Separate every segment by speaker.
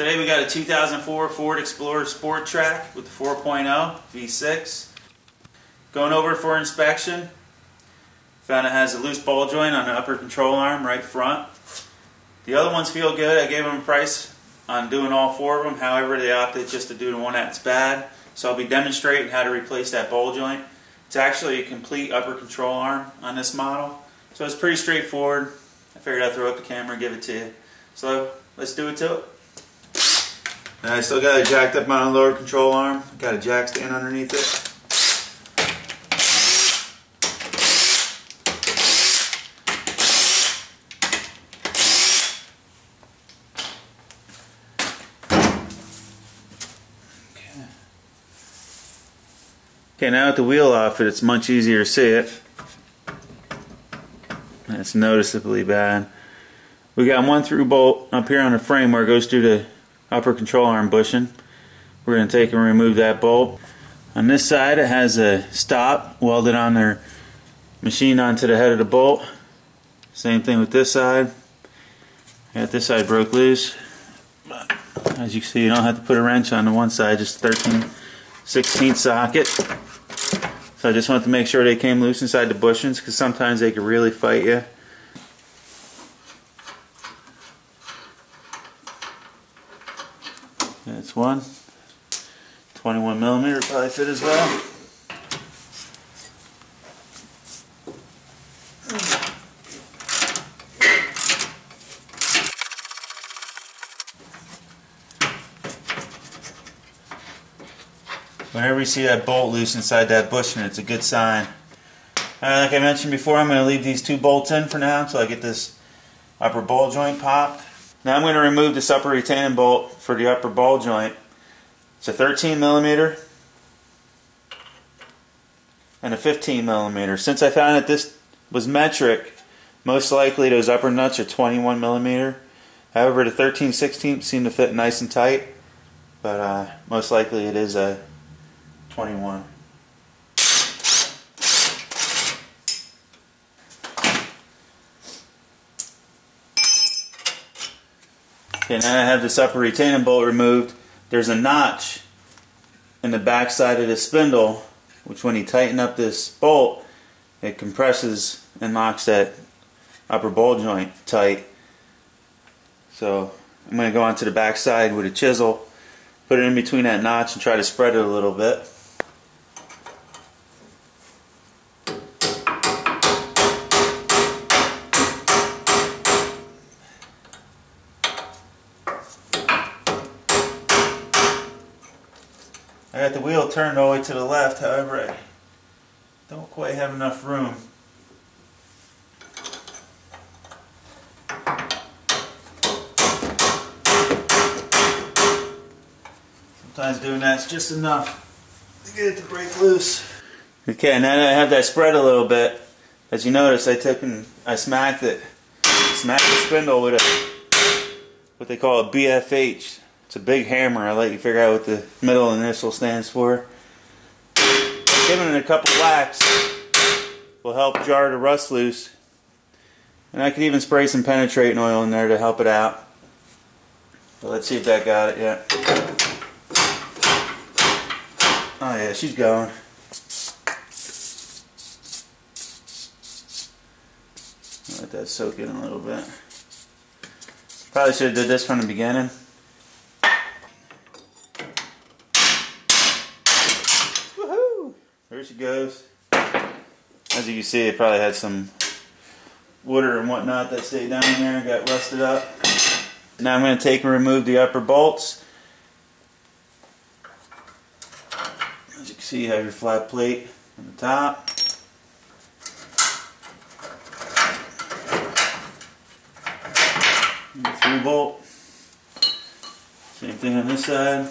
Speaker 1: Today we got a 2004 Ford Explorer Sport Track with the 4.0 V6. Going over for inspection. Found it has a loose ball joint on the upper control arm right front. The other ones feel good. I gave them a price on doing all four of them. However, they opted just to do the one that's bad. So I'll be demonstrating how to replace that ball joint. It's actually a complete upper control arm on this model. So it's pretty straightforward. I figured I'd throw up the camera and give it to you. So let's do it to it. And I still got it jacked up the lower control arm. Got a jack stand underneath it. Okay, now with the wheel off it, it's much easier to see it. That's noticeably bad. We got one through bolt up here on the frame where it goes through the upper control arm bushing. We're going to take and remove that bolt. On this side it has a stop welded on their machine onto the head of the bolt. Same thing with this side. Got this side broke loose. As you can see you don't have to put a wrench on the one side, just 13 16 socket. So I just wanted to make sure they came loose inside the bushings because sometimes they can really fight you. That's one. 21 millimeter probably fit as well. Whenever you see that bolt loose inside that bushing, it's a good sign. Uh, like I mentioned before, I'm going to leave these two bolts in for now until I get this upper ball joint popped. Now I'm going to remove this upper retaining bolt for the upper ball joint. It's a 13 millimeter and a 15 millimeter. Since I found that this was metric, most likely those upper nuts are 21 millimeter. However, the 13 16 seem to fit nice and tight, but uh, most likely it is a 21. Okay, now I have this upper retaining bolt removed. There's a notch in the back side of the spindle, which when you tighten up this bolt, it compresses and locks that upper ball joint tight. So I'm going to go onto the back side with a chisel, put it in between that notch and try to spread it a little bit. Turned all the way to the left, however I don't quite have enough room. Sometimes doing that's just enough to get it to break loose. Okay, now that I have that spread a little bit, as you notice I took and I smacked it, smacked the spindle with a what they call a BFH it's a big hammer. I let you figure out what the middle initial stands for. Giving it a couple whacks will help jar the rust loose. And I could even spray some penetrating oil in there to help it out. But let's see if that got it yet. Oh yeah, she's going. Let that soak in a little bit. Probably should have did this from the beginning. There she goes. As you can see, it probably had some water and whatnot that stayed down in there and got rusted up. Now I'm going to take and remove the upper bolts. As you can see, you have your flat plate on the top. And the bolt. Same thing on this side.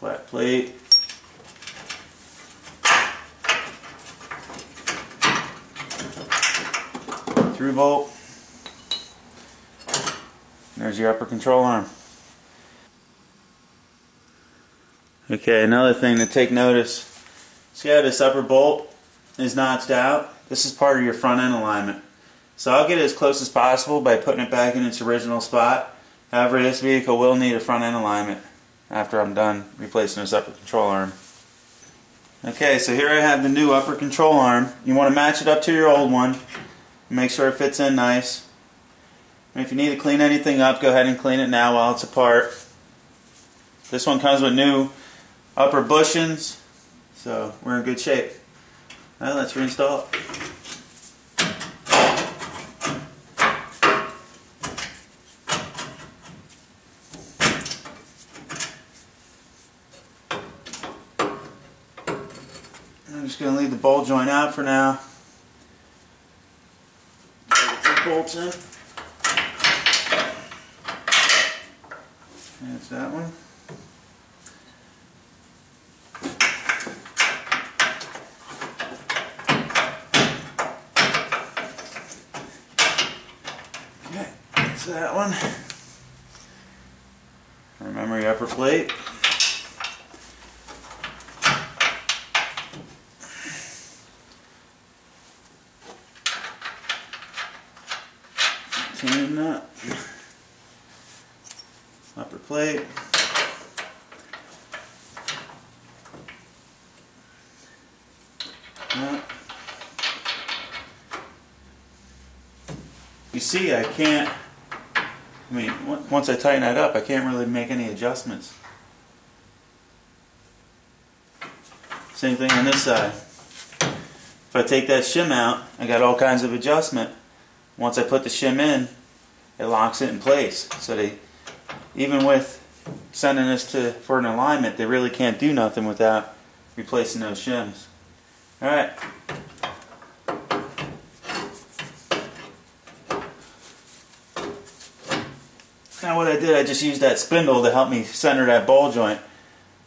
Speaker 1: Flat plate. Through bolt. There's your upper control arm. Okay, another thing to take notice. See how this upper bolt is notched out? This is part of your front end alignment. So I'll get it as close as possible by putting it back in its original spot. However, this vehicle will need a front end alignment after I'm done replacing this upper control arm. Okay, so here I have the new upper control arm. You want to match it up to your old one. Make sure it fits in nice. And if you need to clean anything up, go ahead and clean it now while it's apart. This one comes with new upper bushings, so we're in good shape. Now let's reinstall it. I'm just going to leave the ball joint out for now. Put the bolts in. That's that one. Okay, that's that one. Remember your upper plate. Nut. Upper plate. Nut. You see, I can't. I mean, once I tighten that up, I can't really make any adjustments. Same thing on this side. If I take that shim out, I got all kinds of adjustment. Once I put the shim in, it locks it in place. So they, even with sending this to for an alignment, they really can't do nothing without replacing those shims. All right. Now what I did, I just used that spindle to help me center that ball joint.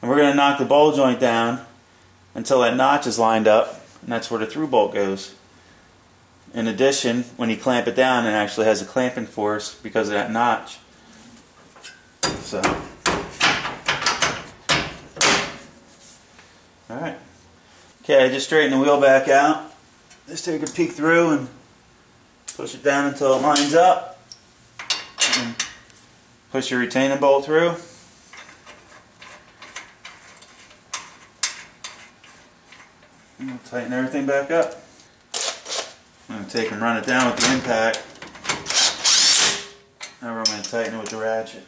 Speaker 1: And we're going to knock the ball joint down until that notch is lined up, and that's where the through bolt goes. In addition, when you clamp it down, it actually has a clamping force because of that notch. So, alright. Okay, I just straightened the wheel back out. Just take a peek through and push it down until it lines up. And push your retaining bolt through. And tighten everything back up. I'm going to take and run it down with the impact. Now we're going to tighten it with the ratchet.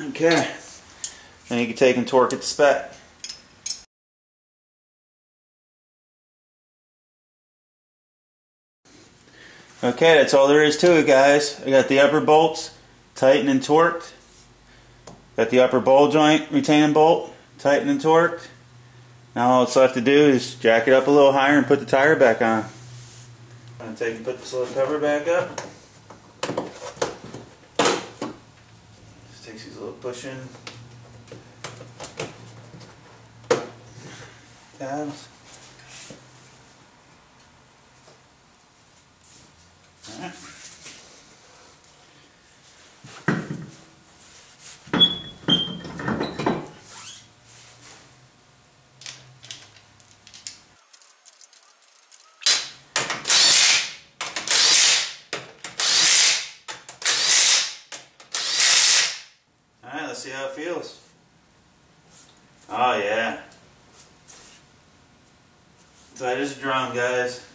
Speaker 1: Okay. Then you can take and torque it to spec. Okay, that's all there is to it, guys. I got the upper bolts tightened and torqued. Got the upper ball joint retaining bolt tightened and torqued. Now all it's left to do is jack it up a little higher and put the tire back on. I'm going to take and put the slip cover back up. Just takes these little pushing tabs. How it feels. Oh yeah. Tight as a drum, guys.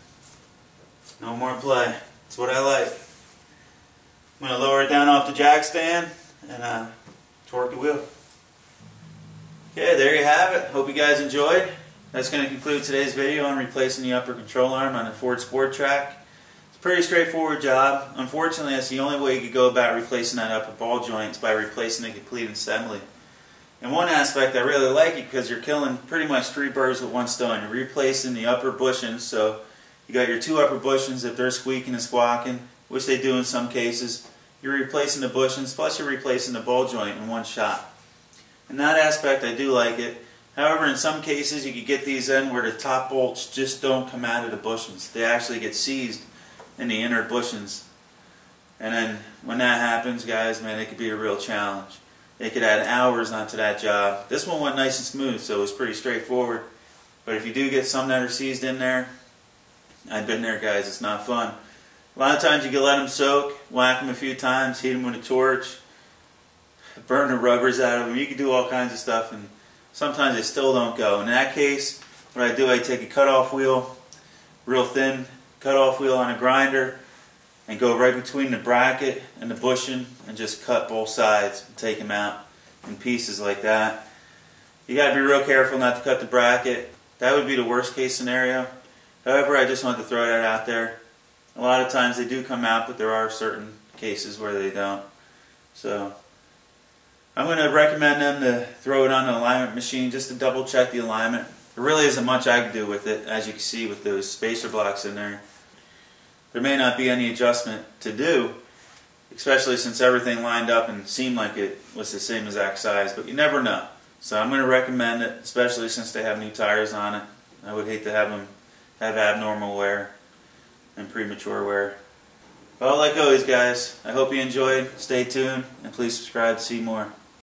Speaker 1: No more play. That's what I like. I'm going to lower it down off the jack stand and uh, torque the wheel. Okay, there you have it. Hope you guys enjoyed. That's going to conclude today's video on replacing the upper control arm on the Ford Sport Track. Pretty straightforward job. Unfortunately, that's the only way you could go about replacing that upper ball joint is by replacing the complete assembly. And one aspect, I really like it because you're killing pretty much three birds with one stone. You're replacing the upper bushings, so you got your two upper bushings if they're squeaking and squawking, which they do in some cases. You're replacing the bushings, plus you're replacing the ball joint in one shot. In that aspect, I do like it. However, in some cases, you could get these in where the top bolts just don't come out of the bushings. They actually get seized in the inner bushings. And then when that happens, guys, man, it could be a real challenge. It could add hours onto that job. This one went nice and smooth, so it was pretty straightforward. But if you do get some that are seized in there, I've been there, guys. It's not fun. A lot of times you can let them soak, whack them a few times, heat them with a torch, burn the rubbers out of them. You can do all kinds of stuff, and sometimes they still don't go. In that case, what I do, I take a cutoff wheel, real thin cutoff wheel on a grinder, and go right between the bracket and the bushing and just cut both sides and take them out in pieces like that. You got to be real careful not to cut the bracket. That would be the worst case scenario. However, I just wanted to throw that out there. A lot of times they do come out, but there are certain cases where they don't. So I'm going to recommend them to throw it on the alignment machine just to double check the alignment. There really isn't much I can do with it, as you can see with those spacer blocks in there. There may not be any adjustment to do, especially since everything lined up and seemed like it was the same exact size, but you never know. So I'm going to recommend it, especially since they have new tires on it. I would hate to have them have abnormal wear and premature wear. Well, like always, guys, I hope you enjoyed. Stay tuned and please subscribe to see more.